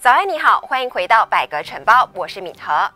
早安，你好，欢迎回到百格晨报，我是敏和。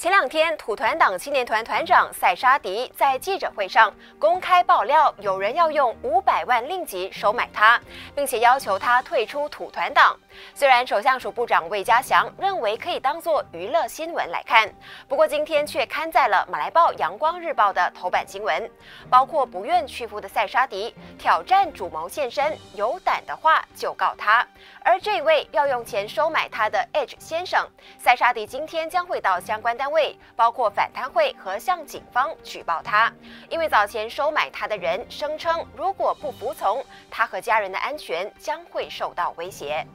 前两天，土团党青年团团长塞沙迪在记者会上公开爆料，有人要用五百万令吉收买他，并且要求他退出土团党。虽然首相署部长魏家祥认为可以当作娱乐新闻来看，不过今天却刊在了《马来报》《阳光日报》的头版新闻，包括不愿屈服的塞沙迪挑战主谋现身，有胆的话就告他。而这位要用钱收买他的 Edge 先生，塞沙迪今天将会到相关单。位包括反贪会和向警方举报他，因为早前收买他的人声称，如果不服从，他和家人的安全将会受到威胁。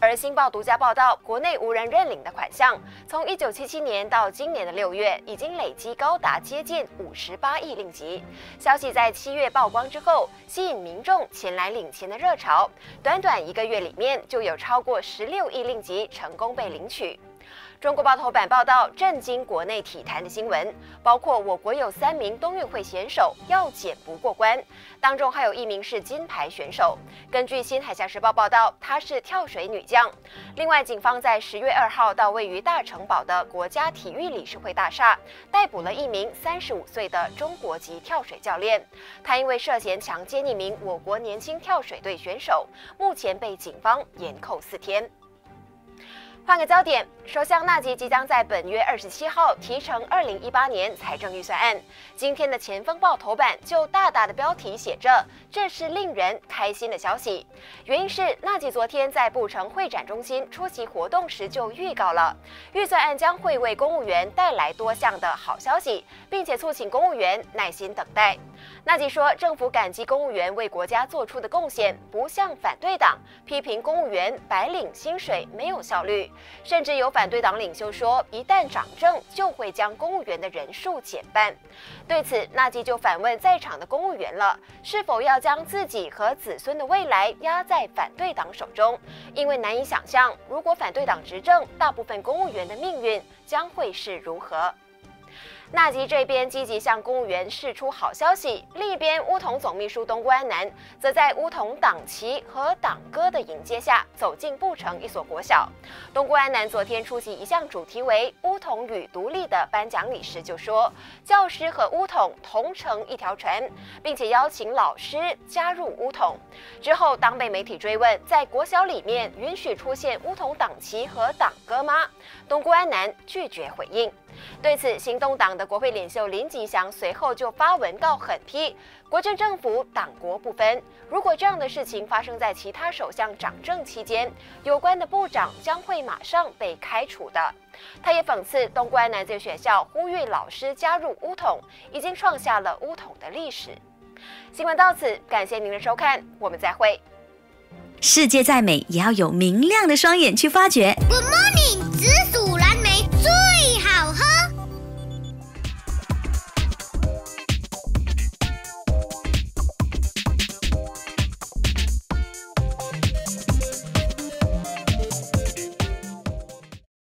而《新报》独家报道，国内无人认领的款项，从一九七七年到今年的六月，已经累积高达接近五十八亿令吉。消息在七月曝光之后，吸引民众前来领钱的热潮，短短一个月里面，就有超过十六亿令吉成功被领取。中国报头版报道震惊国内体坛的新闻，包括我国有三名冬运会选手要检不过关，当中还有一名是金牌选手。根据新海峡时报报道，她是跳水女将。另外，警方在十月二号到位于大城堡的国家体育理事会大厦逮捕了一名三十五岁的中国籍跳水教练，他因为涉嫌强奸一名我国年轻跳水队选手，目前被警方严扣四天。换个焦点，首相纳吉即将在本月二十七号提呈二零一八年财政预算案。今天的《前锋报》头版就大大的标题写着：“这是令人开心的消息。”原因是纳吉昨天在布城会展中心出席活动时就预告了，预算案将会为公务员带来多项的好消息，并且促请公务员耐心等待。纳吉说，政府感激公务员为国家做出的贡献，不像反对党批评公务员白领薪水没有效率。甚至有反对党领袖说，一旦掌政，就会将公务员的人数减半。对此，纳吉就反问在场的公务员了：是否要将自己和子孙的未来压在反对党手中？因为难以想象，如果反对党执政，大部分公务员的命运将会是如何。纳吉这边积极向公务员释出好消息，另一边乌统总秘书东姑安南则在乌统党旗和党歌的迎接下走进布城一所国小。东姑安南昨天出席一项主题为“乌统与独立”的颁奖礼时就说，教师和乌统同乘一条船，并且邀请老师加入乌统。之后，当被媒体追问在国小里面允许出现乌统党旗和党歌吗？东姑安南拒绝回应。对此，行动党的国会领袖林吉祥随后就发文告狠批国政政府党国不分。如果这样的事情发生在其他首相掌政期间，有关的部长将会马上被开除的。他也讽刺东关南这学校呼吁老师加入乌统，已经创下了乌统的历史。新闻到此，感谢您的收看，我们再会。世界再美，也要有明亮的双眼去发掘。Good morning，